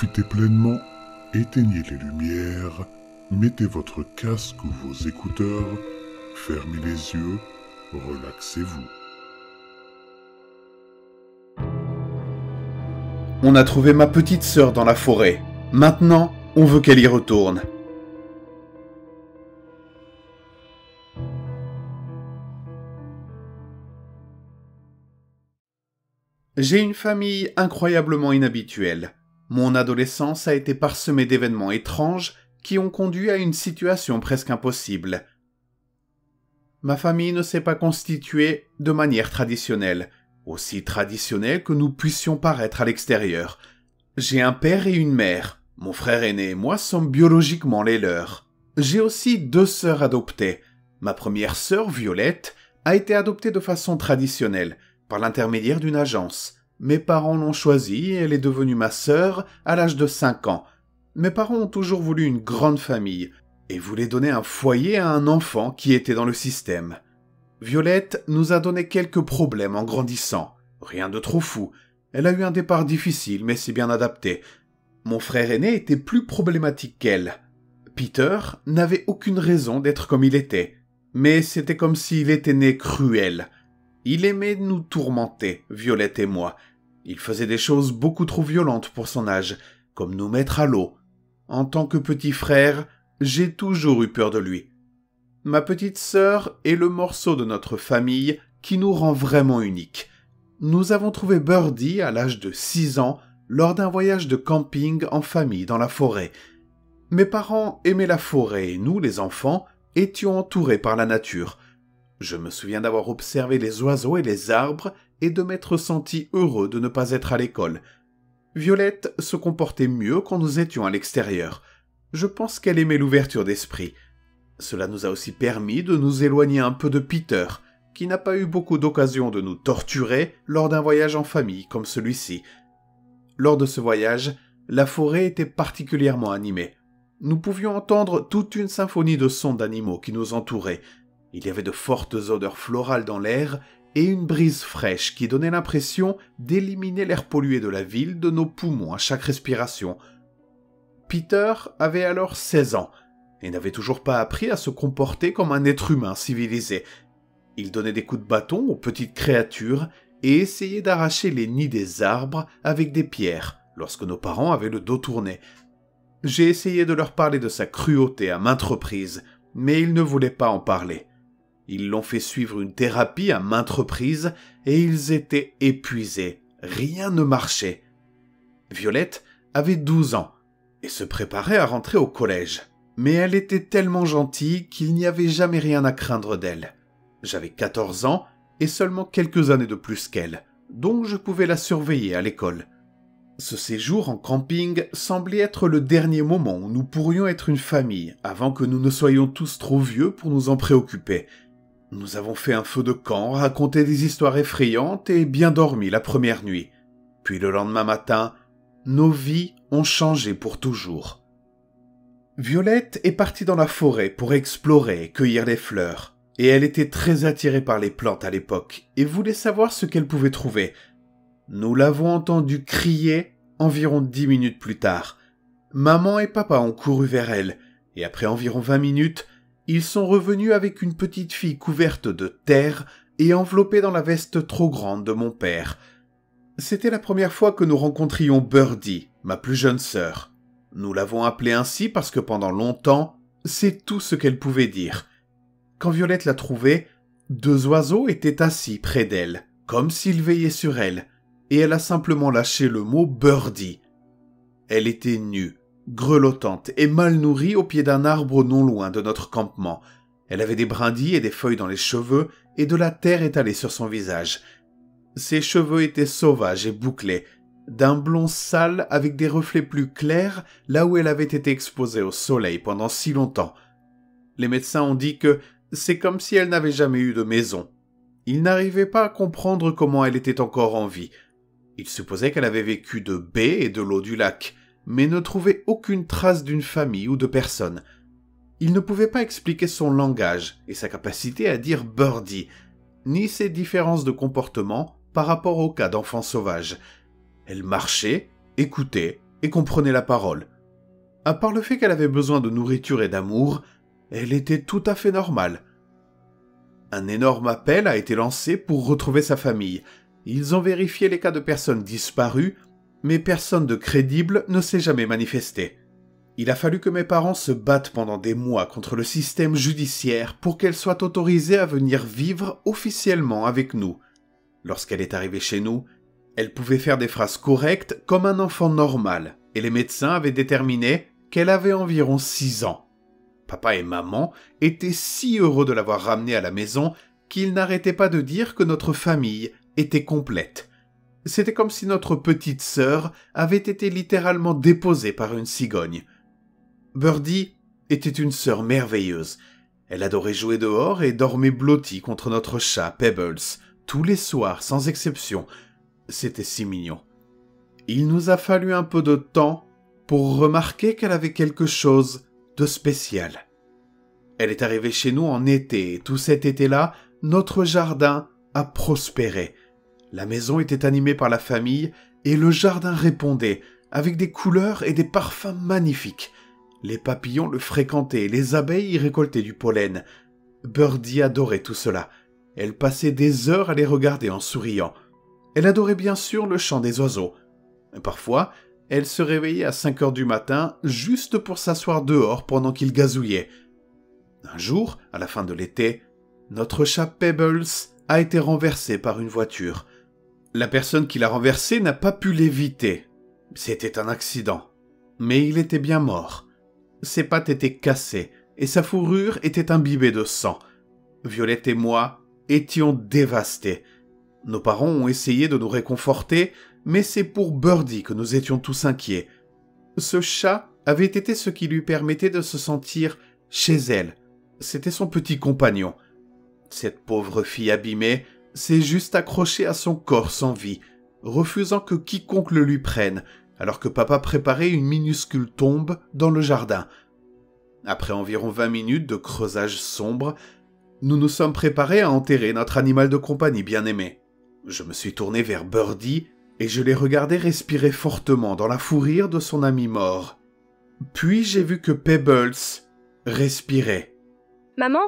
profitez pleinement, éteignez les lumières, mettez votre casque ou vos écouteurs, fermez les yeux, relaxez-vous. On a trouvé ma petite sœur dans la forêt. Maintenant, on veut qu'elle y retourne. J'ai une famille incroyablement inhabituelle. Mon adolescence a été parsemée d'événements étranges qui ont conduit à une situation presque impossible. Ma famille ne s'est pas constituée de manière traditionnelle, aussi traditionnelle que nous puissions paraître à l'extérieur. J'ai un père et une mère. Mon frère aîné et moi sommes biologiquement les leurs. J'ai aussi deux sœurs adoptées. Ma première sœur, Violette, a été adoptée de façon traditionnelle, par l'intermédiaire d'une agence. Mes parents l'ont choisie et elle est devenue ma sœur à l'âge de 5 ans. Mes parents ont toujours voulu une grande famille et voulaient donner un foyer à un enfant qui était dans le système. Violette nous a donné quelques problèmes en grandissant. Rien de trop fou. Elle a eu un départ difficile, mais s'est bien adapté. Mon frère aîné était plus problématique qu'elle. Peter n'avait aucune raison d'être comme il était, mais c'était comme s'il était né cruel. Il aimait nous tourmenter, Violette et moi. Il faisait des choses beaucoup trop violentes pour son âge, comme nous mettre à l'eau. En tant que petit frère, j'ai toujours eu peur de lui. Ma petite sœur est le morceau de notre famille qui nous rend vraiment uniques. Nous avons trouvé Birdie à l'âge de six ans lors d'un voyage de camping en famille dans la forêt. Mes parents aimaient la forêt et nous, les enfants, étions entourés par la nature. Je me souviens d'avoir observé les oiseaux et les arbres et de m'être senti heureux de ne pas être à l'école. Violette se comportait mieux quand nous étions à l'extérieur. Je pense qu'elle aimait l'ouverture d'esprit. Cela nous a aussi permis de nous éloigner un peu de Peter, qui n'a pas eu beaucoup d'occasions de nous torturer lors d'un voyage en famille comme celui-ci. Lors de ce voyage, la forêt était particulièrement animée. Nous pouvions entendre toute une symphonie de sons d'animaux qui nous entouraient, il y avait de fortes odeurs florales dans l'air et une brise fraîche qui donnait l'impression d'éliminer l'air pollué de la ville de nos poumons à chaque respiration. Peter avait alors 16 ans et n'avait toujours pas appris à se comporter comme un être humain civilisé. Il donnait des coups de bâton aux petites créatures et essayait d'arracher les nids des arbres avec des pierres lorsque nos parents avaient le dos tourné. J'ai essayé de leur parler de sa cruauté à maintes reprises, mais ils ne voulaient pas en parler. Ils l'ont fait suivre une thérapie à maintes reprises et ils étaient épuisés. Rien ne marchait. Violette avait 12 ans et se préparait à rentrer au collège. Mais elle était tellement gentille qu'il n'y avait jamais rien à craindre d'elle. J'avais 14 ans et seulement quelques années de plus qu'elle, donc je pouvais la surveiller à l'école. Ce séjour en camping semblait être le dernier moment où nous pourrions être une famille avant que nous ne soyons tous trop vieux pour nous en préoccuper nous avons fait un feu de camp, raconté des histoires effrayantes et bien dormi la première nuit. Puis le lendemain matin, nos vies ont changé pour toujours. Violette est partie dans la forêt pour explorer et cueillir les fleurs, et elle était très attirée par les plantes à l'époque et voulait savoir ce qu'elle pouvait trouver. Nous l'avons entendue crier environ dix minutes plus tard. Maman et papa ont couru vers elle, et après environ vingt minutes, ils sont revenus avec une petite fille couverte de terre et enveloppée dans la veste trop grande de mon père. C'était la première fois que nous rencontrions Birdie, ma plus jeune sœur. Nous l'avons appelée ainsi parce que pendant longtemps, c'est tout ce qu'elle pouvait dire. Quand Violette l'a trouvée, deux oiseaux étaient assis près d'elle, comme s'ils veillaient sur elle, et elle a simplement lâché le mot Birdie. Elle était nue, grelottante et mal nourrie au pied d'un arbre non loin de notre campement. Elle avait des brindilles et des feuilles dans les cheveux et de la terre étalée sur son visage. Ses cheveux étaient sauvages et bouclés, d'un blond sale avec des reflets plus clairs là où elle avait été exposée au soleil pendant si longtemps. Les médecins ont dit que c'est comme si elle n'avait jamais eu de maison. Ils n'arrivaient pas à comprendre comment elle était encore en vie. Ils supposaient qu'elle avait vécu de baies et de l'eau du lac mais ne trouvait aucune trace d'une famille ou de personne. Il ne pouvait pas expliquer son langage et sa capacité à dire birdie, ni ses différences de comportement par rapport au cas d'enfant sauvage. Elle marchait, écoutait, et comprenait la parole. À part le fait qu'elle avait besoin de nourriture et d'amour, elle était tout à fait normale. Un énorme appel a été lancé pour retrouver sa famille. Ils ont vérifié les cas de personnes disparues, mais personne de crédible ne s'est jamais manifesté. Il a fallu que mes parents se battent pendant des mois contre le système judiciaire pour qu'elle soit autorisée à venir vivre officiellement avec nous. Lorsqu'elle est arrivée chez nous, elle pouvait faire des phrases correctes comme un enfant normal, et les médecins avaient déterminé qu'elle avait environ 6 ans. Papa et maman étaient si heureux de l'avoir ramenée à la maison qu'ils n'arrêtaient pas de dire que notre famille était complète. C'était comme si notre petite sœur avait été littéralement déposée par une cigogne. Birdie était une sœur merveilleuse. Elle adorait jouer dehors et dormait blottie contre notre chat Pebbles, tous les soirs sans exception. C'était si mignon. Il nous a fallu un peu de temps pour remarquer qu'elle avait quelque chose de spécial. Elle est arrivée chez nous en été et tout cet été-là, notre jardin a prospéré. La maison était animée par la famille et le jardin répondait avec des couleurs et des parfums magnifiques. Les papillons le fréquentaient, les abeilles y récoltaient du pollen. Birdie adorait tout cela. Elle passait des heures à les regarder en souriant. Elle adorait bien sûr le chant des oiseaux. Parfois, elle se réveillait à 5 heures du matin juste pour s'asseoir dehors pendant qu'il gazouillait. Un jour, à la fin de l'été, notre chat Pebbles a été renversé par une voiture. La personne qui l'a renversé n'a pas pu l'éviter. C'était un accident. Mais il était bien mort. Ses pattes étaient cassées et sa fourrure était imbibée de sang. Violette et moi étions dévastés. Nos parents ont essayé de nous réconforter, mais c'est pour Birdie que nous étions tous inquiets. Ce chat avait été ce qui lui permettait de se sentir chez elle. C'était son petit compagnon. Cette pauvre fille abîmée s'est juste accrochée à son corps sans vie, refusant que quiconque le lui prenne, alors que papa préparait une minuscule tombe dans le jardin. Après environ vingt minutes de creusage sombre, nous nous sommes préparés à enterrer notre animal de compagnie bien-aimé. Je me suis tourné vers Birdie et je l'ai regardé respirer fortement dans la fourrure de son ami mort. Puis j'ai vu que Pebbles respirait. Maman,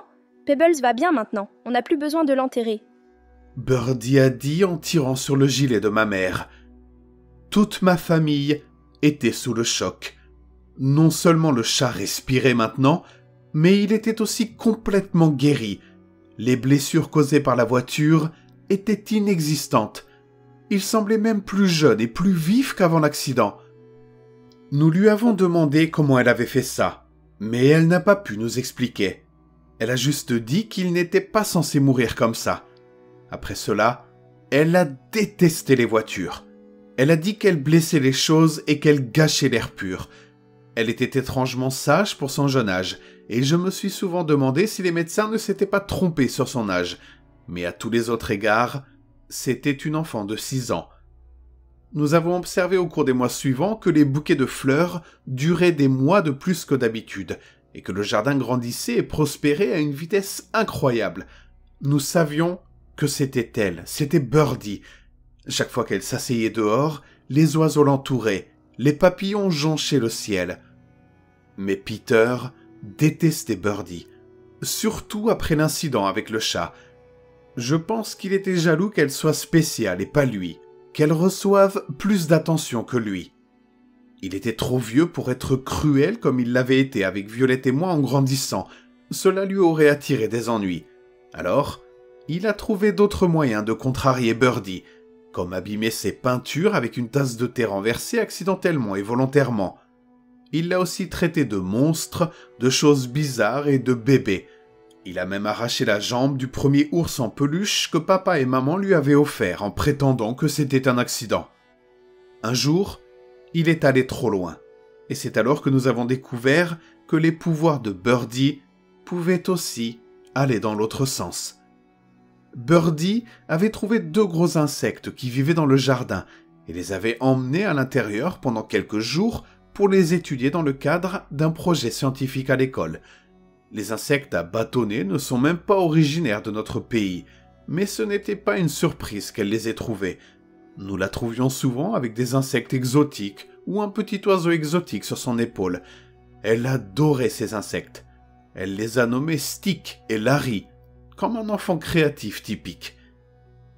Pebbles va bien maintenant. On n'a plus besoin de l'enterrer. Birdie a dit en tirant sur le gilet de ma mère. Toute ma famille était sous le choc. Non seulement le chat respirait maintenant, mais il était aussi complètement guéri. Les blessures causées par la voiture étaient inexistantes. Il semblait même plus jeune et plus vif qu'avant l'accident. Nous lui avons demandé comment elle avait fait ça, mais elle n'a pas pu nous expliquer. Elle a juste dit qu'il n'était pas censé mourir comme ça. Après cela, elle a détesté les voitures. Elle a dit qu'elle blessait les choses et qu'elle gâchait l'air pur. Elle était étrangement sage pour son jeune âge, et je me suis souvent demandé si les médecins ne s'étaient pas trompés sur son âge. Mais à tous les autres égards, c'était une enfant de six ans. Nous avons observé au cours des mois suivants que les bouquets de fleurs duraient des mois de plus que d'habitude, et que le jardin grandissait et prospérait à une vitesse incroyable. Nous savions que c'était elle, c'était Birdie. Chaque fois qu'elle s'asseyait dehors, les oiseaux l'entouraient, les papillons jonchaient le ciel. Mais Peter détestait Birdie, surtout après l'incident avec le chat. Je pense qu'il était jaloux qu'elle soit spéciale et pas lui, qu'elle reçoive plus d'attention que lui. Il était trop vieux pour être cruel comme il l'avait été avec Violette et moi en grandissant. Cela lui aurait attiré des ennuis. Alors, il a trouvé d'autres moyens de contrarier Birdie, comme abîmer ses peintures avec une tasse de thé renversée accidentellement et volontairement. Il l'a aussi traité de monstre, de choses bizarres et de bébé. Il a même arraché la jambe du premier ours en peluche que papa et maman lui avaient offert en prétendant que c'était un accident. Un jour, il est allé trop loin, et c'est alors que nous avons découvert que les pouvoirs de Birdie pouvaient aussi aller dans l'autre sens. Birdie avait trouvé deux gros insectes qui vivaient dans le jardin et les avait emmenés à l'intérieur pendant quelques jours pour les étudier dans le cadre d'un projet scientifique à l'école. Les insectes à bâtonnets ne sont même pas originaires de notre pays, mais ce n'était pas une surprise qu'elle les ait trouvés. Nous la trouvions souvent avec des insectes exotiques ou un petit oiseau exotique sur son épaule. Elle adorait ces insectes. Elle les a nommés Stick et Larry, comme un enfant créatif typique.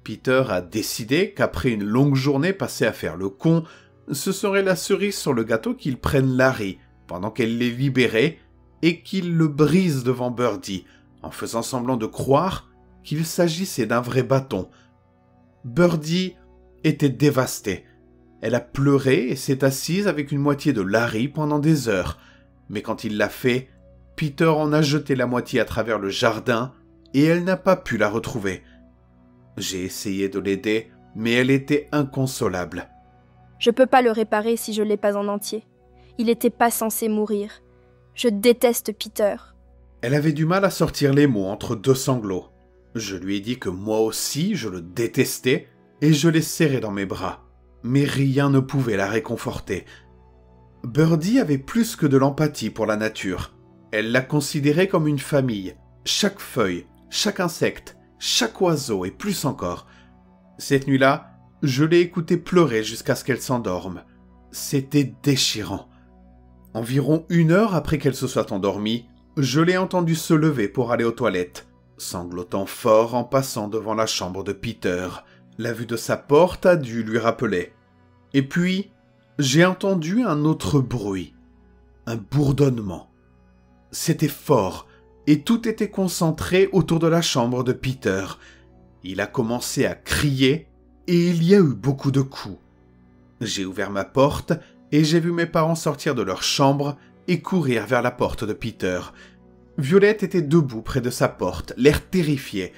Peter a décidé qu'après une longue journée passée à faire le con, ce serait la cerise sur le gâteau qu'il prenne Larry, pendant qu'elle les libérait, et qu'il le brise devant Birdie, en faisant semblant de croire qu'il s'agissait d'un vrai bâton. Birdie était dévastée. Elle a pleuré et s'est assise avec une moitié de Larry pendant des heures, mais quand il l'a fait, Peter en a jeté la moitié à travers le jardin et elle n'a pas pu la retrouver. J'ai essayé de l'aider, mais elle était inconsolable. Je peux pas le réparer si je l'ai pas en entier. Il était pas censé mourir. Je déteste Peter. Elle avait du mal à sortir les mots entre deux sanglots. Je lui ai dit que moi aussi je le détestais et je l'ai serré dans mes bras. Mais rien ne pouvait la réconforter. Birdie avait plus que de l'empathie pour la nature. Elle la considérait comme une famille. Chaque feuille, chaque insecte, chaque oiseau et plus encore. Cette nuit-là, je l'ai écoutée pleurer jusqu'à ce qu'elle s'endorme. C'était déchirant. Environ une heure après qu'elle se soit endormie, je l'ai entendue se lever pour aller aux toilettes, sanglotant fort en passant devant la chambre de Peter. La vue de sa porte a dû lui rappeler. Et puis, j'ai entendu un autre bruit, un bourdonnement. C'était fort, et tout était concentré autour de la chambre de Peter. Il a commencé à crier, et il y a eu beaucoup de coups. J'ai ouvert ma porte, et j'ai vu mes parents sortir de leur chambre et courir vers la porte de Peter. Violette était debout près de sa porte, l'air terrifié,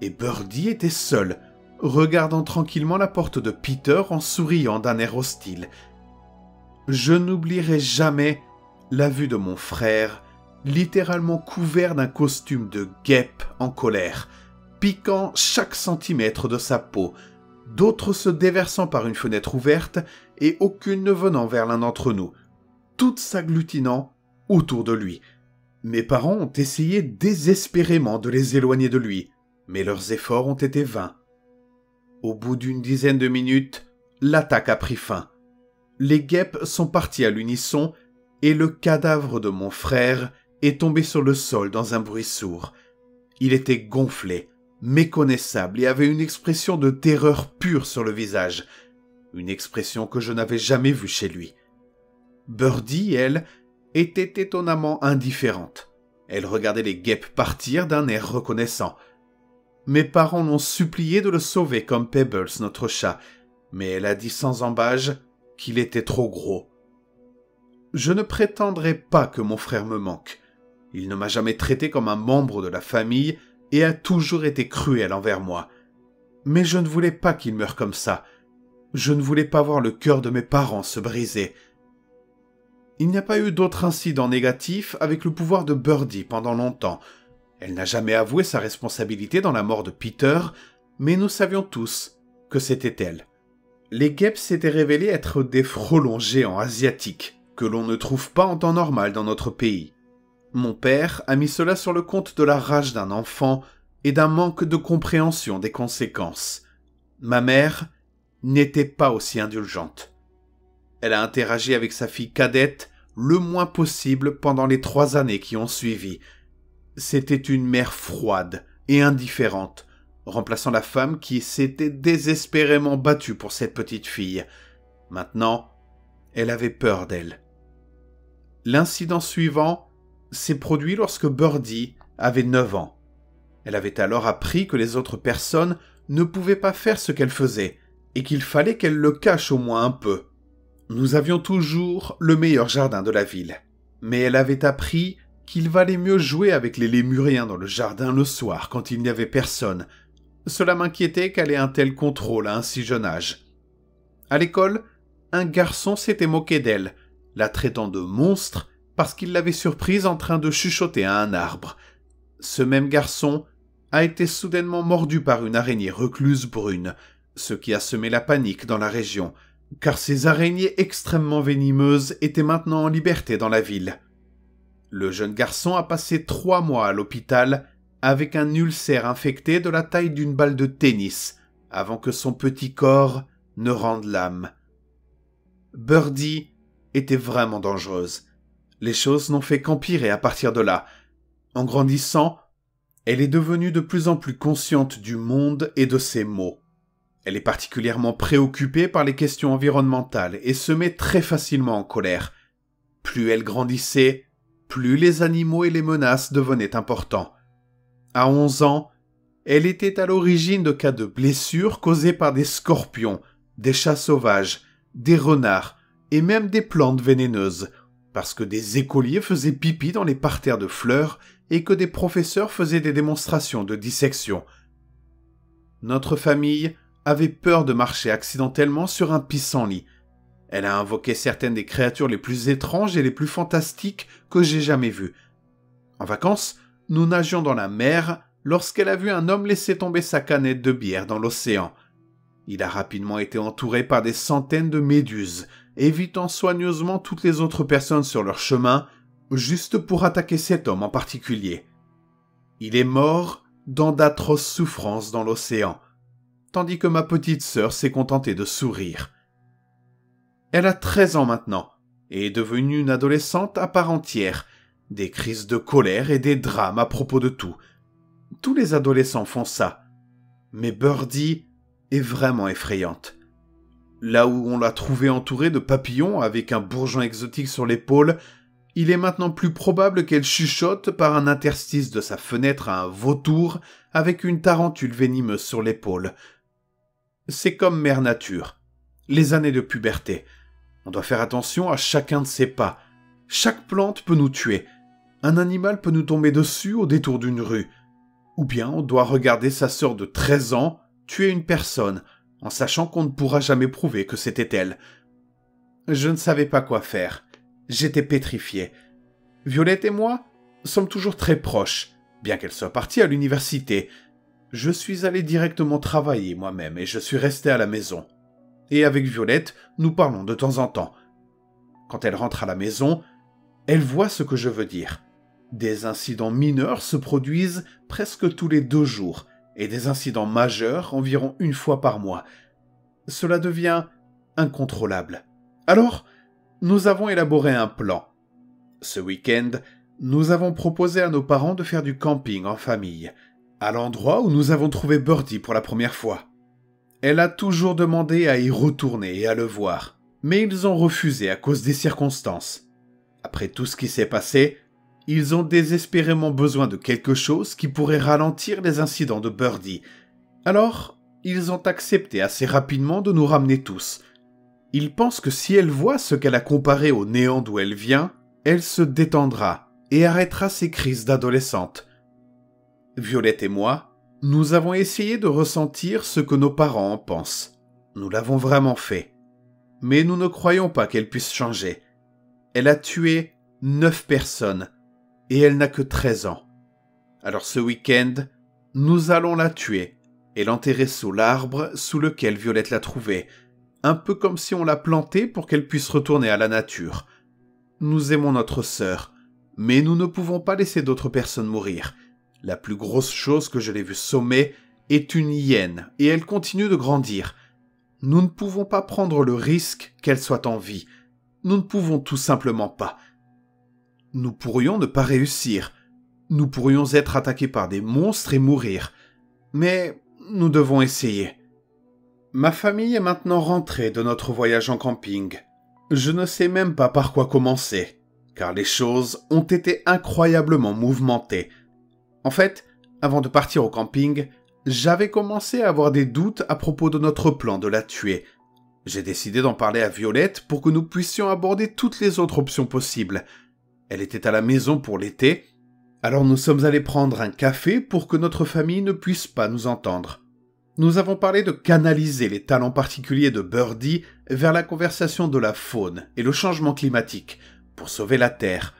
et Birdie était seul, regardant tranquillement la porte de Peter en souriant d'un air hostile. Je n'oublierai jamais la vue de mon frère, littéralement couvert d'un costume de guêpe en colère, piquant chaque centimètre de sa peau, d'autres se déversant par une fenêtre ouverte et aucune ne venant vers l'un d'entre nous, toutes s'agglutinant autour de lui. Mes parents ont essayé désespérément de les éloigner de lui, mais leurs efforts ont été vains. Au bout d'une dizaine de minutes, l'attaque a pris fin. Les guêpes sont parties à l'unisson et le cadavre de mon frère est tombé sur le sol dans un bruit sourd. Il était gonflé, méconnaissable et avait une expression de terreur pure sur le visage, une expression que je n'avais jamais vue chez lui. Birdie, elle, était étonnamment indifférente. Elle regardait les guêpes partir d'un air reconnaissant. Mes parents l'ont supplié de le sauver comme Pebbles, notre chat, mais elle a dit sans embâge qu'il était trop gros. Je ne prétendrai pas que mon frère me manque. Il ne m'a jamais traité comme un membre de la famille et a toujours été cruel envers moi. Mais je ne voulais pas qu'il meure comme ça. Je ne voulais pas voir le cœur de mes parents se briser. Il n'y a pas eu d'autre incident négatif avec le pouvoir de Birdie pendant longtemps. Elle n'a jamais avoué sa responsabilité dans la mort de Peter, mais nous savions tous que c'était elle. Les guêpes s'étaient révélés être des frelons géants asiatiques, que l'on ne trouve pas en temps normal dans notre pays. Mon père a mis cela sur le compte de la rage d'un enfant et d'un manque de compréhension des conséquences. Ma mère n'était pas aussi indulgente. Elle a interagi avec sa fille cadette le moins possible pendant les trois années qui ont suivi. C'était une mère froide et indifférente, remplaçant la femme qui s'était désespérément battue pour cette petite fille. Maintenant, elle avait peur d'elle. L'incident suivant s'est produit lorsque Birdie avait neuf ans. Elle avait alors appris que les autres personnes ne pouvaient pas faire ce qu'elle faisait, et qu'il fallait qu'elle le cache au moins un peu. Nous avions toujours le meilleur jardin de la ville, mais elle avait appris qu'il valait mieux jouer avec les lémuriens dans le jardin le soir quand il n'y avait personne. Cela m'inquiétait qu'elle ait un tel contrôle à un si jeune âge. À l'école, un garçon s'était moqué d'elle, la traitant de monstre parce qu'il l'avait surprise en train de chuchoter à un arbre. Ce même garçon a été soudainement mordu par une araignée recluse brune, ce qui a semé la panique dans la région, car ces araignées extrêmement venimeuses étaient maintenant en liberté dans la ville. Le jeune garçon a passé trois mois à l'hôpital avec un ulcère infecté de la taille d'une balle de tennis, avant que son petit corps ne rende l'âme. Birdie était vraiment dangereuse. Les choses n'ont fait qu'empirer à partir de là. En grandissant, elle est devenue de plus en plus consciente du monde et de ses maux. Elle est particulièrement préoccupée par les questions environnementales et se met très facilement en colère. Plus elle grandissait, plus les animaux et les menaces devenaient importants. À onze ans, elle était à l'origine de cas de blessures causées par des scorpions, des chats sauvages, des renards et même des plantes vénéneuses, parce que des écoliers faisaient pipi dans les parterres de fleurs et que des professeurs faisaient des démonstrations de dissection. Notre famille avait peur de marcher accidentellement sur un pissenlit. Elle a invoqué certaines des créatures les plus étranges et les plus fantastiques que j'ai jamais vues. En vacances, nous nagions dans la mer lorsqu'elle a vu un homme laisser tomber sa canette de bière dans l'océan. Il a rapidement été entouré par des centaines de méduses, évitant soigneusement toutes les autres personnes sur leur chemin, juste pour attaquer cet homme en particulier. Il est mort dans d'atroces souffrances dans l'océan tandis que ma petite sœur s'est contentée de sourire. Elle a treize ans maintenant, et est devenue une adolescente à part entière, des crises de colère et des drames à propos de tout. Tous les adolescents font ça. Mais Birdie est vraiment effrayante. Là où on l'a trouvée entourée de papillons avec un bourgeon exotique sur l'épaule, il est maintenant plus probable qu'elle chuchote par un interstice de sa fenêtre à un vautour avec une tarentule venimeuse sur l'épaule, c'est comme mère nature. Les années de puberté. On doit faire attention à chacun de ses pas. Chaque plante peut nous tuer. Un animal peut nous tomber dessus au détour d'une rue. Ou bien on doit regarder sa sœur de 13 ans tuer une personne, en sachant qu'on ne pourra jamais prouver que c'était elle. Je ne savais pas quoi faire. J'étais pétrifié. Violette et moi sommes toujours très proches, bien qu'elle soit partie à l'université, je suis allé directement travailler moi-même et je suis resté à la maison. Et avec Violette, nous parlons de temps en temps. Quand elle rentre à la maison, elle voit ce que je veux dire. Des incidents mineurs se produisent presque tous les deux jours, et des incidents majeurs environ une fois par mois. Cela devient incontrôlable. Alors, nous avons élaboré un plan. Ce week-end, nous avons proposé à nos parents de faire du camping en famille, à l'endroit où nous avons trouvé Birdie pour la première fois. Elle a toujours demandé à y retourner et à le voir, mais ils ont refusé à cause des circonstances. Après tout ce qui s'est passé, ils ont désespérément besoin de quelque chose qui pourrait ralentir les incidents de Birdie. Alors, ils ont accepté assez rapidement de nous ramener tous. Ils pensent que si elle voit ce qu'elle a comparé au néant d'où elle vient, elle se détendra et arrêtera ses crises d'adolescente. Violette et moi, nous avons essayé de ressentir ce que nos parents en pensent. Nous l'avons vraiment fait. Mais nous ne croyons pas qu'elle puisse changer. Elle a tué neuf personnes et elle n'a que treize ans. Alors ce week-end, nous allons la tuer et l'enterrer sous l'arbre sous lequel Violette l'a trouvée, un peu comme si on l'a plantée pour qu'elle puisse retourner à la nature. Nous aimons notre sœur, mais nous ne pouvons pas laisser d'autres personnes mourir. La plus grosse chose que je l'ai vue sommer est une hyène, et elle continue de grandir. Nous ne pouvons pas prendre le risque qu'elle soit en vie. Nous ne pouvons tout simplement pas. Nous pourrions ne pas réussir. Nous pourrions être attaqués par des monstres et mourir. Mais nous devons essayer. Ma famille est maintenant rentrée de notre voyage en camping. Je ne sais même pas par quoi commencer, car les choses ont été incroyablement mouvementées. En fait, avant de partir au camping, j'avais commencé à avoir des doutes à propos de notre plan de la tuer. J'ai décidé d'en parler à Violette pour que nous puissions aborder toutes les autres options possibles. Elle était à la maison pour l'été, alors nous sommes allés prendre un café pour que notre famille ne puisse pas nous entendre. Nous avons parlé de canaliser les talents particuliers de Birdie vers la conversation de la faune et le changement climatique, pour sauver la Terre,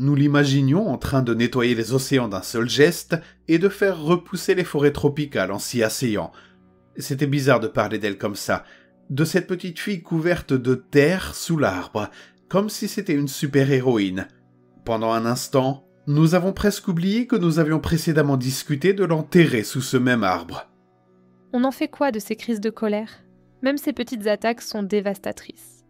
nous l'imaginions en train de nettoyer les océans d'un seul geste et de faire repousser les forêts tropicales en s'y asseyant. C'était bizarre de parler d'elle comme ça, de cette petite fille couverte de terre sous l'arbre, comme si c'était une super-héroïne. Pendant un instant, nous avons presque oublié que nous avions précédemment discuté de l'enterrer sous ce même arbre. On en fait quoi de ces crises de colère? Même ces petites attaques sont dévastatrices.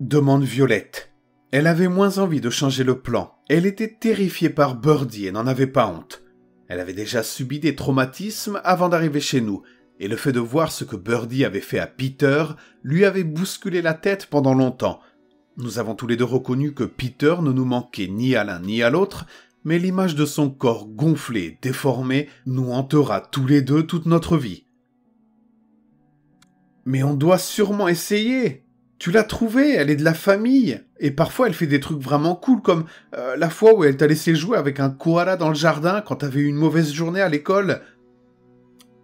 demande Violette. Elle avait moins envie de changer le plan. Elle était terrifiée par Birdie et n'en avait pas honte. Elle avait déjà subi des traumatismes avant d'arriver chez nous, et le fait de voir ce que Birdie avait fait à Peter lui avait bousculé la tête pendant longtemps. Nous avons tous les deux reconnu que Peter ne nous manquait ni à l'un ni à l'autre, mais l'image de son corps gonflé, déformé, nous hantera tous les deux toute notre vie. Mais on doit sûrement essayer. Tu l'as trouvée, elle est de la famille. Et parfois elle fait des trucs vraiment cool, comme euh, la fois où elle t'a laissé jouer avec un koala dans le jardin quand t'avais eu une mauvaise journée à l'école.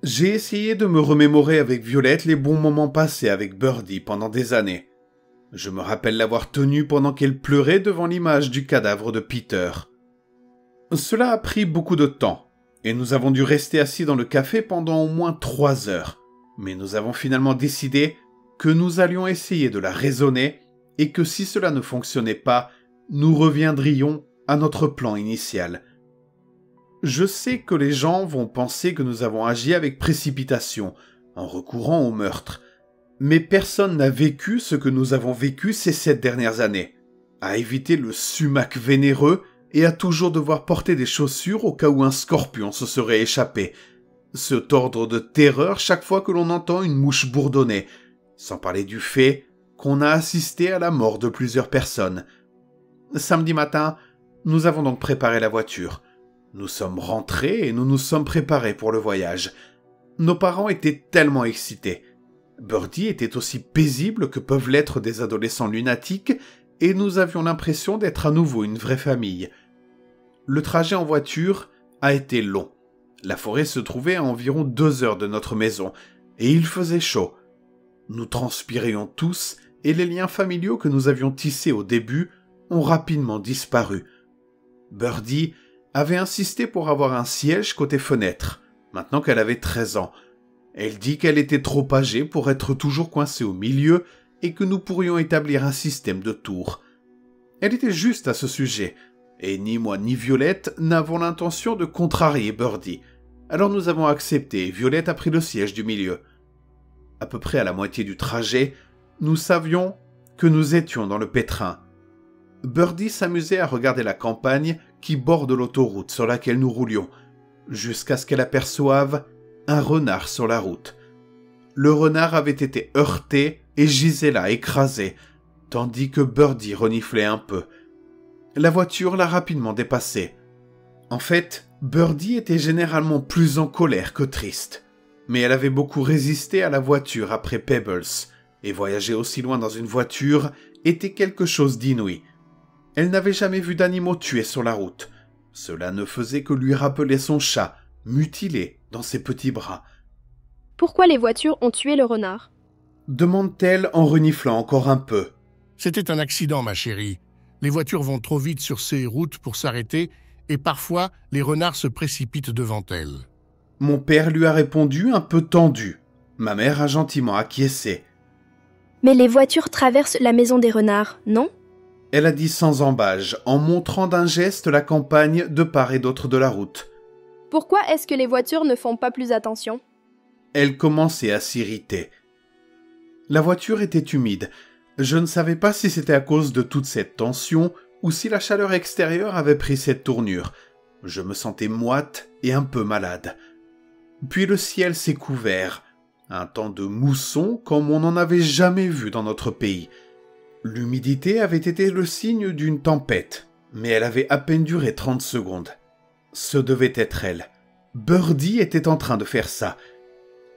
J'ai essayé de me remémorer avec Violette les bons moments passés avec Birdie pendant des années. Je me rappelle l'avoir tenue pendant qu'elle pleurait devant l'image du cadavre de Peter. Cela a pris beaucoup de temps, et nous avons dû rester assis dans le café pendant au moins trois heures. Mais nous avons finalement décidé que nous allions essayer de la raisonner et que si cela ne fonctionnait pas, nous reviendrions à notre plan initial. Je sais que les gens vont penser que nous avons agi avec précipitation, en recourant au meurtre, mais personne n'a vécu ce que nous avons vécu ces sept dernières années, à éviter le sumac vénéreux et à toujours devoir porter des chaussures au cas où un scorpion se serait échappé, se tordre de terreur chaque fois que l'on entend une mouche bourdonner, sans parler du fait qu'on a assisté à la mort de plusieurs personnes. Samedi matin, nous avons donc préparé la voiture. Nous sommes rentrés et nous nous sommes préparés pour le voyage. Nos parents étaient tellement excités. Birdie était aussi paisible que peuvent l'être des adolescents lunatiques, et nous avions l'impression d'être à nouveau une vraie famille. Le trajet en voiture a été long. La forêt se trouvait à environ deux heures de notre maison, et il faisait chaud. Nous transpirions tous, et les liens familiaux que nous avions tissés au début ont rapidement disparu. Birdie avait insisté pour avoir un siège côté fenêtre, maintenant qu'elle avait treize ans. Elle dit qu'elle était trop âgée pour être toujours coincée au milieu et que nous pourrions établir un système de tours. Elle était juste à ce sujet, et ni moi ni Violette n'avons l'intention de contrarier Birdie. Alors nous avons accepté et Violette a pris le siège du milieu. À peu près à la moitié du trajet, nous savions que nous étions dans le pétrin. Birdie s'amusait à regarder la campagne qui borde l'autoroute sur laquelle nous roulions, jusqu'à ce qu'elle aperçoive un renard sur la route. Le renard avait été heurté et gisait là écrasé, tandis que Birdie reniflait un peu. La voiture l'a rapidement dépassé. En fait, Birdie était généralement plus en colère que triste. Mais elle avait beaucoup résisté à la voiture après Pebbles, et voyager aussi loin dans une voiture était quelque chose d'inouï. Elle n'avait jamais vu d'animaux tués sur la route. Cela ne faisait que lui rappeler son chat, mutilé dans ses petits bras. Pourquoi les voitures ont tué le renard? Demande-t-elle en reniflant encore un peu. C'était un accident, ma chérie. Les voitures vont trop vite sur ces routes pour s'arrêter, et parfois les renards se précipitent devant elles. Mon père lui a répondu un peu tendu. Ma mère a gentiment acquiescé. Mais les voitures traversent la maison des renards, non? Elle a dit sans embâge, en montrant d'un geste la campagne de part et d'autre de la route. Pourquoi est-ce que les voitures ne font pas plus attention? Elle commençait à s'irriter. La voiture était humide. Je ne savais pas si c'était à cause de toute cette tension ou si la chaleur extérieure avait pris cette tournure. Je me sentais moite et un peu malade. Puis le ciel s'est couvert. Un temps de mousson comme on n'en avait jamais vu dans notre pays. L'humidité avait été le signe d'une tempête, mais elle avait à peine duré 30 secondes. Ce devait être elle. Birdie était en train de faire ça.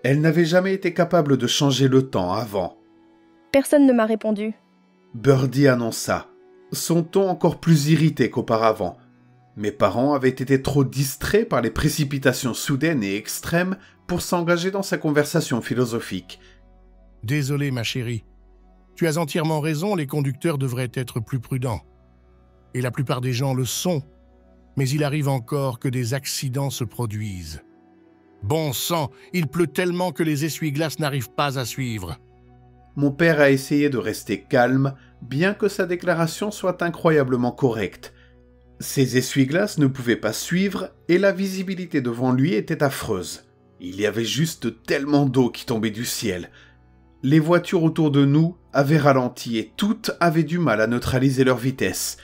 Elle n'avait jamais été capable de changer le temps avant. Personne ne m'a répondu. Birdie annonça, son ton encore plus irrité qu'auparavant. Mes parents avaient été trop distraits par les précipitations soudaines et extrêmes pour s'engager dans sa conversation philosophique. Désolé, ma chérie. Tu as entièrement raison, les conducteurs devraient être plus prudents. Et la plupart des gens le sont. Mais il arrive encore que des accidents se produisent. Bon sang, il pleut tellement que les essuie-glaces n'arrivent pas à suivre. Mon père a essayé de rester calme, bien que sa déclaration soit incroyablement correcte. Ses essuie-glaces ne pouvaient pas suivre et la visibilité devant lui était affreuse. Il y avait juste tellement d'eau qui tombait du ciel. Les voitures autour de nous avaient ralenti et toutes avaient du mal à neutraliser leur vitesse.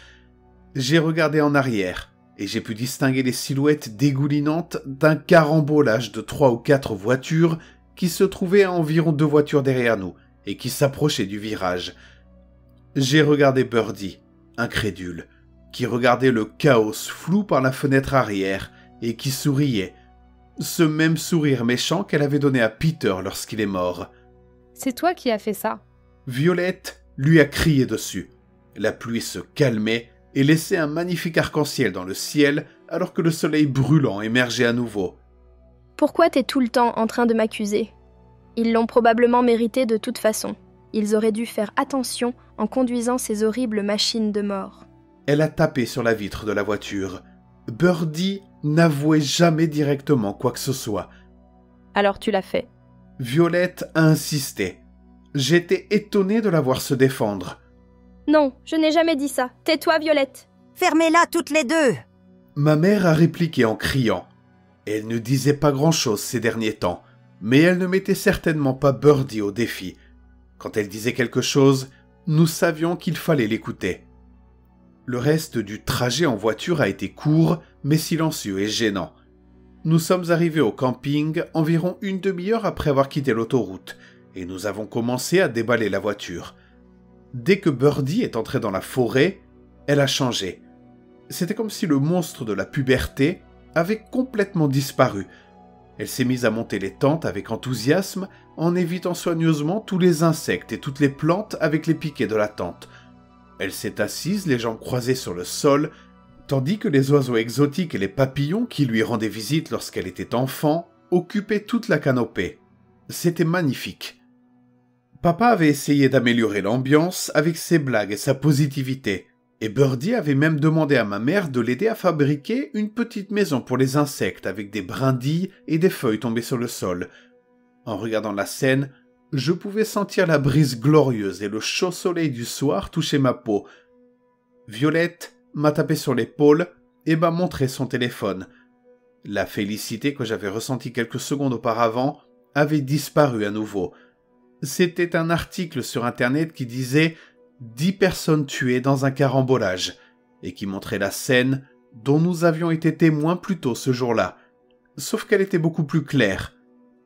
J'ai regardé en arrière et j'ai pu distinguer les silhouettes dégoulinantes d'un carambolage de trois ou quatre voitures qui se trouvaient à environ deux voitures derrière nous et qui s'approchaient du virage. J'ai regardé Birdie, incrédule, qui regardait le chaos flou par la fenêtre arrière et qui souriait, ce même sourire méchant qu'elle avait donné à Peter lorsqu'il est mort. C'est toi qui as fait ça. Violette lui a crié dessus. La pluie se calmait et laissait un magnifique arc-en-ciel dans le ciel alors que le soleil brûlant émergeait à nouveau. Pourquoi t'es tout le temps en train de m'accuser? Ils l'ont probablement mérité de toute façon. Ils auraient dû faire attention en conduisant ces horribles machines de mort. Elle a tapé sur la vitre de la voiture. Birdie n'avouait jamais directement quoi que ce soit. Alors tu l'as fait. Violette a insisté. J'étais étonné de la voir se défendre. Non, je n'ai jamais dit ça. Tais-toi, Violette. Fermez-la toutes les deux Ma mère a répliqué en criant. Elle ne disait pas grand-chose ces derniers temps, mais elle ne mettait certainement pas Birdie au défi. Quand elle disait quelque chose, nous savions qu'il fallait l'écouter. Le reste du trajet en voiture a été court, mais silencieux et gênant. Nous sommes arrivés au camping environ une demi-heure après avoir quitté l'autoroute, et nous avons commencé à déballer la voiture. Dès que Birdie est entrée dans la forêt, elle a changé. C'était comme si le monstre de la puberté avait complètement disparu. Elle s'est mise à monter les tentes avec enthousiasme en évitant soigneusement tous les insectes et toutes les plantes avec les piquets de la tente. Elle s'est assise, les jambes croisées sur le sol, tandis que les oiseaux exotiques et les papillons qui lui rendaient visite lorsqu'elle était enfant occupaient toute la canopée. C'était magnifique. Papa avait essayé d'améliorer l'ambiance avec ses blagues et sa positivité, et Birdie avait même demandé à ma mère de l'aider à fabriquer une petite maison pour les insectes avec des brindilles et des feuilles tombées sur le sol. En regardant la scène, je pouvais sentir la brise glorieuse et le chaud soleil du soir toucher ma peau. Violette m'a tapé sur l'épaule et m'a montré son téléphone. La félicité que j'avais ressentie quelques secondes auparavant avait disparu à nouveau. C'était un article sur Internet qui disait dix personnes tuées dans un carambolage et qui montrait la scène dont nous avions été témoins plus tôt ce jour-là. Sauf qu'elle était beaucoup plus claire.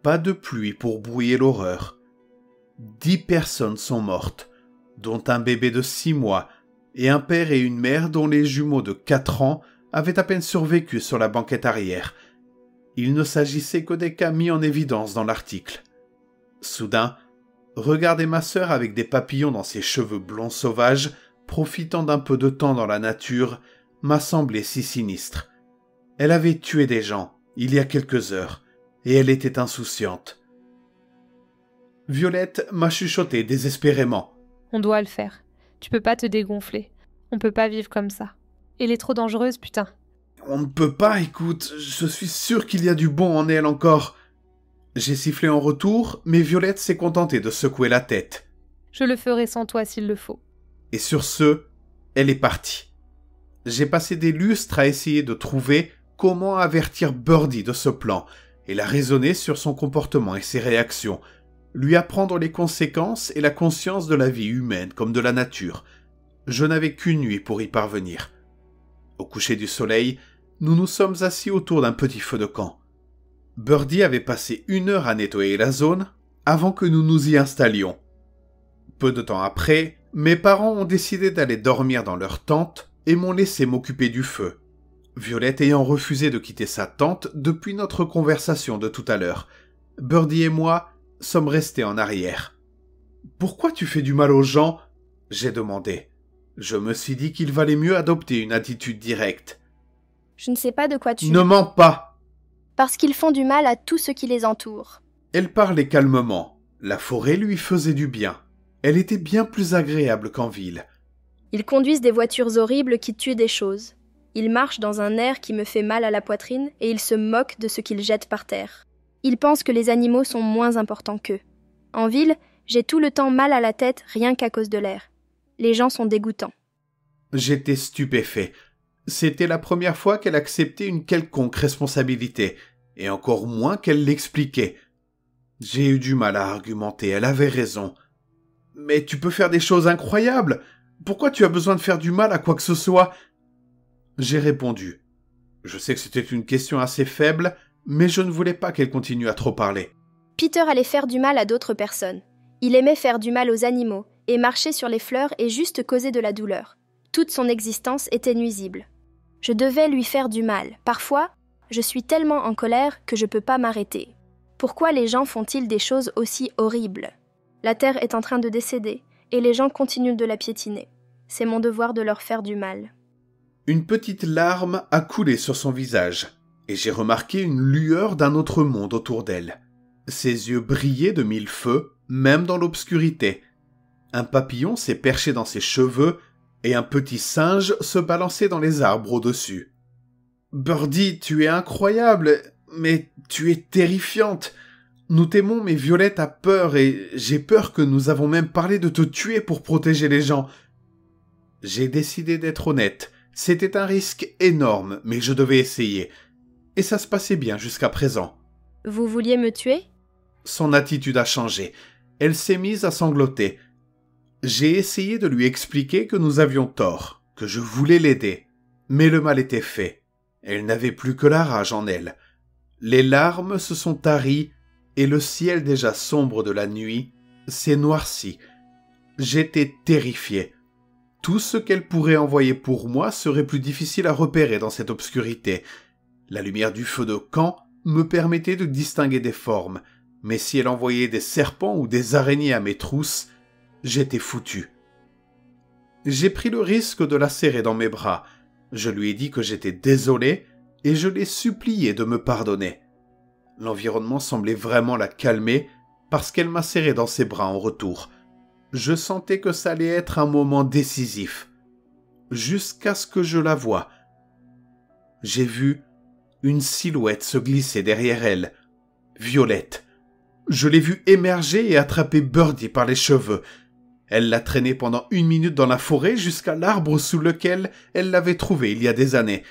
Pas de pluie pour brouiller l'horreur. Dix personnes sont mortes, dont un bébé de six mois et un père et une mère dont les jumeaux de quatre ans avaient à peine survécu sur la banquette arrière. Il ne s'agissait que des cas mis en évidence dans l'article. Soudain, regarder ma sœur avec des papillons dans ses cheveux blonds sauvages, profitant d'un peu de temps dans la nature, m'a semblé si sinistre. Elle avait tué des gens, il y a quelques heures, et elle était insouciante. Violette m'a chuchoté désespérément. On doit le faire. Tu peux pas te dégonfler. On peut pas vivre comme ça. Elle est trop dangereuse, putain. On ne peut pas, écoute, je suis sûr qu'il y a du bon en elle encore. J'ai sifflé en retour, mais Violette s'est contentée de secouer la tête. Je le ferai sans toi s'il le faut. Et sur ce, elle est partie. J'ai passé des lustres à essayer de trouver comment avertir Birdie de ce plan, et la raisonner sur son comportement et ses réactions, lui apprendre les conséquences et la conscience de la vie humaine comme de la nature. Je n'avais qu'une nuit pour y parvenir. Au coucher du soleil, nous nous sommes assis autour d'un petit feu de camp. Birdie avait passé une heure à nettoyer la zone avant que nous nous y installions. Peu de temps après, mes parents ont décidé d'aller dormir dans leur tente et m'ont laissé m'occuper du feu. Violette ayant refusé de quitter sa tente depuis notre conversation de tout à l'heure. Birdie et moi sommes restés en arrière. Pourquoi tu fais du mal aux gens? j'ai demandé. Je me suis dit qu'il valait mieux adopter une attitude directe. Je ne sais pas de quoi tu... Ne mens pas Parce qu'ils font du mal à tout ce qui les entoure. Elle parlait calmement. La forêt lui faisait du bien. Elle était bien plus agréable qu'en ville. Ils conduisent des voitures horribles qui tuent des choses. Ils marchent dans un air qui me fait mal à la poitrine et ils se moquent de ce qu'ils jettent par terre. Ils pensent que les animaux sont moins importants qu'eux. En ville, j'ai tout le temps mal à la tête rien qu'à cause de l'air. Les gens sont dégoûtants. J'étais stupéfait. C'était la première fois qu'elle acceptait une quelconque responsabilité, et encore moins qu'elle l'expliquait. J'ai eu du mal à argumenter, elle avait raison. Mais tu peux faire des choses incroyables. Pourquoi tu as besoin de faire du mal à quoi que ce soit? J'ai répondu. Je sais que c'était une question assez faible, mais je ne voulais pas qu'elle continue à trop parler. Peter allait faire du mal à d'autres personnes. Il aimait faire du mal aux animaux, et marcher sur les fleurs et juste causer de la douleur. Toute son existence était nuisible. Je devais lui faire du mal. Parfois, je suis tellement en colère que je peux pas m'arrêter. Pourquoi les gens font-ils des choses aussi horribles? La Terre est en train de décéder, et les gens continuent de la piétiner. C'est mon devoir de leur faire du mal. Une petite larme a coulé sur son visage, et j'ai remarqué une lueur d'un autre monde autour d'elle. Ses yeux brillaient de mille feux, même dans l'obscurité. Un papillon s'est perché dans ses cheveux, et un petit singe se balançait dans les arbres au-dessus. Birdie, tu es incroyable, mais tu es terrifiante. Nous t'aimons, mais Violette a peur, et j'ai peur que nous avons même parlé de te tuer pour protéger les gens. J'ai décidé d'être honnête. C'était un risque énorme, mais je devais essayer. Et ça se passait bien jusqu'à présent. Vous vouliez me tuer? Son attitude a changé. Elle s'est mise à sangloter. J'ai essayé de lui expliquer que nous avions tort, que je voulais l'aider. Mais le mal était fait. Elle n'avait plus que la rage en elle. Les larmes se sont taries et le ciel déjà sombre de la nuit s'est noirci. J'étais terrifié. Tout ce qu'elle pourrait envoyer pour moi serait plus difficile à repérer dans cette obscurité. La lumière du feu de camp me permettait de distinguer des formes, mais si elle envoyait des serpents ou des araignées à mes trousses, j'étais foutu. J'ai pris le risque de la serrer dans mes bras. Je lui ai dit que j'étais désolé et je l'ai supplié de me pardonner. L'environnement semblait vraiment la calmer parce qu'elle m'a serré dans ses bras en retour je sentais que ça allait être un moment décisif, jusqu'à ce que je la voie. J'ai vu une silhouette se glisser derrière elle, Violette. Je l'ai vue émerger et attraper Birdie par les cheveux. Elle l'a traîné pendant une minute dans la forêt jusqu'à l'arbre sous lequel elle l'avait trouvé il y a des années.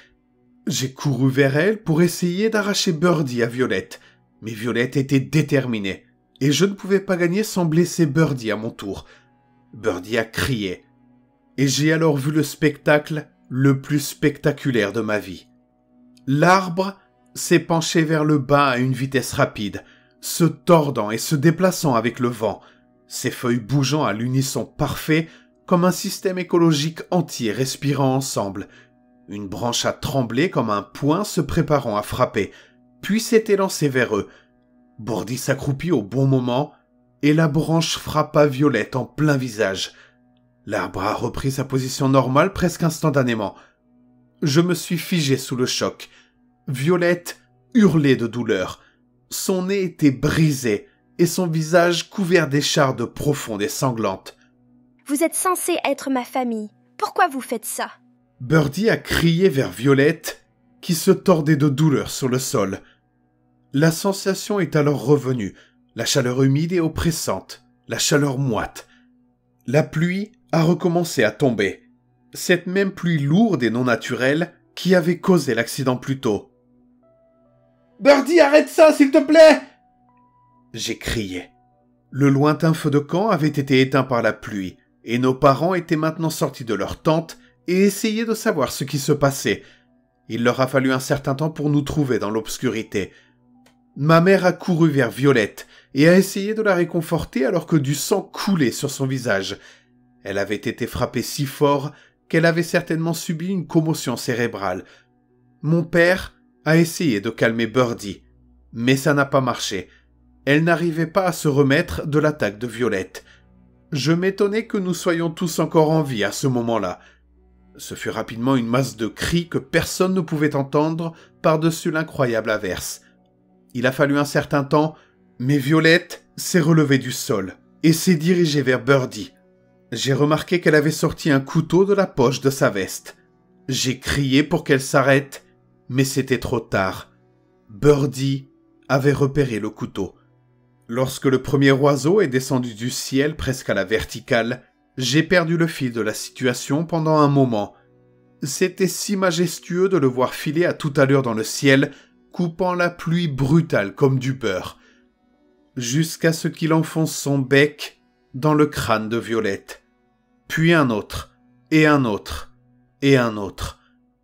J'ai couru vers elle pour essayer d'arracher Birdie à Violette, mais Violette était déterminée et je ne pouvais pas gagner sans blesser Birdie à mon tour. Birdie a crié, et j'ai alors vu le spectacle le plus spectaculaire de ma vie. L'arbre s'est penché vers le bas à une vitesse rapide, se tordant et se déplaçant avec le vent, ses feuilles bougeant à l'unisson parfait comme un système écologique entier respirant ensemble. Une branche a tremblé comme un poing se préparant à frapper, puis s'est élancée vers eux, Bordy s'accroupit au bon moment, et la branche frappa Violette en plein visage. L'arbre a repris sa position normale presque instantanément. Je me suis figé sous le choc. Violette hurlait de douleur. Son nez était brisé et son visage couvert d'échardes profondes et sanglantes. Vous êtes censé être ma famille. Pourquoi vous faites ça? Birdie a crié vers Violette, qui se tordait de douleur sur le sol. La sensation est alors revenue, la chaleur humide et oppressante, la chaleur moite. La pluie a recommencé à tomber. Cette même pluie lourde et non naturelle qui avait causé l'accident plus tôt. Birdie, arrête ça, s'il te plaît J'ai crié. Le lointain feu de camp avait été éteint par la pluie, et nos parents étaient maintenant sortis de leur tente et essayaient de savoir ce qui se passait. Il leur a fallu un certain temps pour nous trouver dans l'obscurité, Ma mère a couru vers Violette et a essayé de la réconforter alors que du sang coulait sur son visage. Elle avait été frappée si fort qu'elle avait certainement subi une commotion cérébrale. Mon père a essayé de calmer Birdie, mais ça n'a pas marché. Elle n'arrivait pas à se remettre de l'attaque de Violette. Je m'étonnais que nous soyons tous encore en vie à ce moment-là. Ce fut rapidement une masse de cris que personne ne pouvait entendre par-dessus l'incroyable averse. Il a fallu un certain temps, mais Violette s'est relevée du sol et s'est dirigée vers Birdie. J'ai remarqué qu'elle avait sorti un couteau de la poche de sa veste. J'ai crié pour qu'elle s'arrête, mais c'était trop tard. Birdie avait repéré le couteau. Lorsque le premier oiseau est descendu du ciel presque à la verticale, j'ai perdu le fil de la situation pendant un moment. C'était si majestueux de le voir filer à toute allure dans le ciel coupant la pluie brutale comme du beurre. jusqu'à ce qu'il enfonce son bec dans le crâne de Violette. Puis un autre, et un autre, et un autre.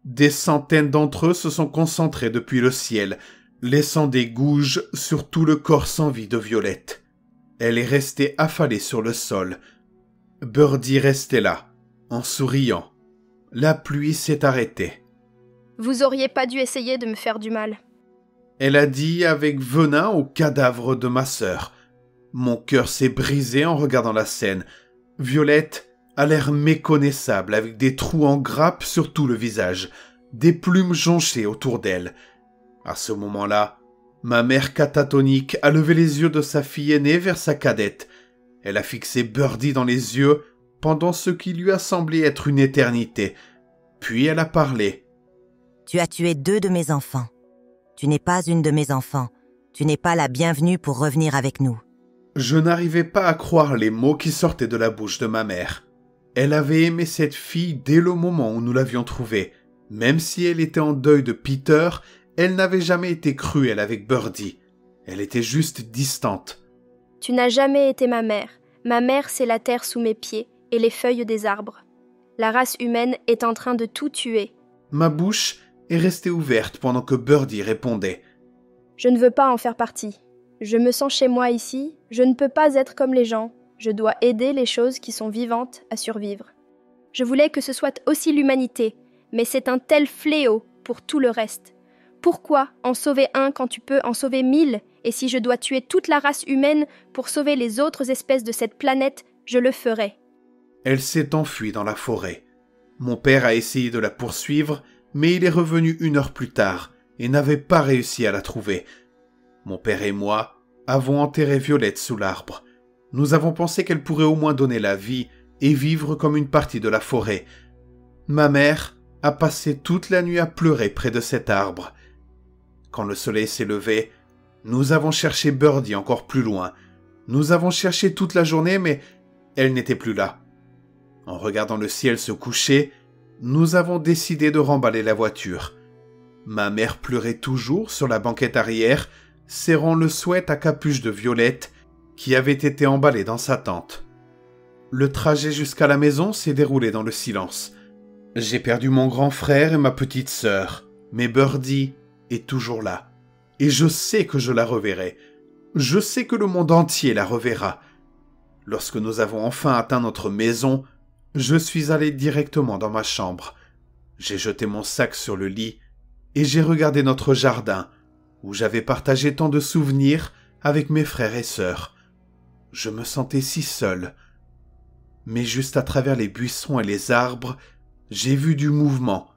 Des centaines d'entre eux se sont concentrés depuis le ciel, laissant des gouges sur tout le corps sans vie de Violette. Elle est restée affalée sur le sol. Birdie restait là, en souriant. La pluie s'est arrêtée. Vous auriez pas dû essayer de me faire du mal. Elle a dit avec venin au cadavre de ma sœur. Mon cœur s'est brisé en regardant la scène. Violette a l'air méconnaissable avec des trous en grappe sur tout le visage, des plumes jonchées autour d'elle. À ce moment-là, ma mère catatonique a levé les yeux de sa fille aînée vers sa cadette. Elle a fixé Birdie dans les yeux pendant ce qui lui a semblé être une éternité. Puis elle a parlé. Tu as tué deux de mes enfants. Tu n'es pas une de mes enfants. Tu n'es pas la bienvenue pour revenir avec nous. Je n'arrivais pas à croire les mots qui sortaient de la bouche de ma mère. Elle avait aimé cette fille dès le moment où nous l'avions trouvée. Même si elle était en deuil de Peter, elle n'avait jamais été cruelle avec Birdie. Elle était juste distante. Tu n'as jamais été ma mère. Ma mère, c'est la terre sous mes pieds et les feuilles des arbres. La race humaine est en train de tout tuer. Ma bouche est restée ouverte pendant que Birdie répondait. Je ne veux pas en faire partie. Je me sens chez moi ici, je ne peux pas être comme les gens, je dois aider les choses qui sont vivantes à survivre. Je voulais que ce soit aussi l'humanité, mais c'est un tel fléau pour tout le reste. Pourquoi en sauver un quand tu peux en sauver mille? Et si je dois tuer toute la race humaine pour sauver les autres espèces de cette planète, je le ferai. Elle s'est enfuie dans la forêt. Mon père a essayé de la poursuivre, mais il est revenu une heure plus tard et n'avait pas réussi à la trouver. Mon père et moi avons enterré Violette sous l'arbre. Nous avons pensé qu'elle pourrait au moins donner la vie et vivre comme une partie de la forêt. Ma mère a passé toute la nuit à pleurer près de cet arbre. Quand le soleil s'est levé, nous avons cherché Birdie encore plus loin. Nous avons cherché toute la journée, mais elle n'était plus là. En regardant le ciel se coucher, nous avons décidé de remballer la voiture. Ma mère pleurait toujours sur la banquette arrière, serrant le souhait à capuche de Violette qui avait été emballé dans sa tente. Le trajet jusqu'à la maison s'est déroulé dans le silence. J'ai perdu mon grand frère et ma petite sœur, mais Birdie toujours là. Et je sais que je la reverrai. Je sais que le monde entier la reverra. Lorsque nous avons enfin atteint notre maison, je suis allé directement dans ma chambre. J'ai jeté mon sac sur le lit et j'ai regardé notre jardin, où j'avais partagé tant de souvenirs avec mes frères et sœurs. Je me sentais si seul. Mais juste à travers les buissons et les arbres, j'ai vu du mouvement,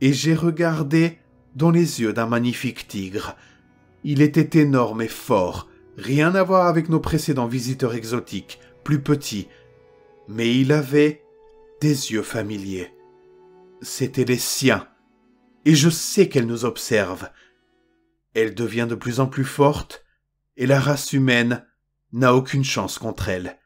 et j'ai regardé dans les yeux d'un magnifique tigre. Il était énorme et fort, rien à voir avec nos précédents visiteurs exotiques, plus petits, mais il avait des yeux familiers. C'étaient les siens, et je sais qu'elle nous observe. Elle devient de plus en plus forte, et la race humaine n'a aucune chance contre elle.